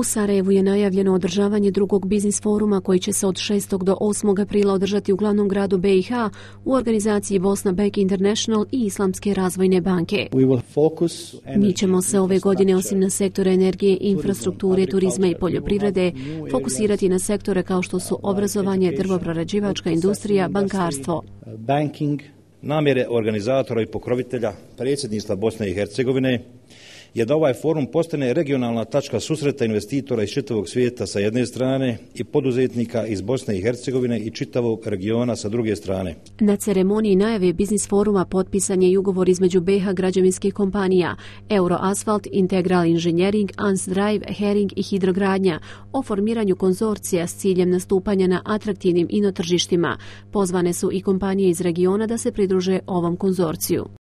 U Sarajevu je najavljeno održavanje drugog biznis foruma koji će se od 6. do 8. aprila održati u glavnom gradu BiH u organizaciji Bosna Bank International i Islamske razvojne banke. Mi ćemo se ove godine osim na sektore energije, infrastrukture, turizma i poljoprivrede fokusirati na sektore kao što su obrazovanje, drvoprorađivačka industrija, bankarstvo. Namjere organizatora i pokrovitelja predsjedništva Bosne i Hercegovine je da ovaj forum postane regionalna tačka susreta investitora iz čitavog svijeta sa jedne strane i poduzetnika iz Bosne i Hercegovine i čitavog regiona sa druge strane. Na ceremoniji najave biznis foruma potpisan je ugovor između BH građevinskih kompanija Euroasfalt, Integral Engineering, Ans Drive, Hering i Hidrogradnja o formiranju konzorcija s ciljem nastupanja na atraktivnim inotržištima. Pozvane su i kompanije iz regiona da se pridruže ovom konzorciju.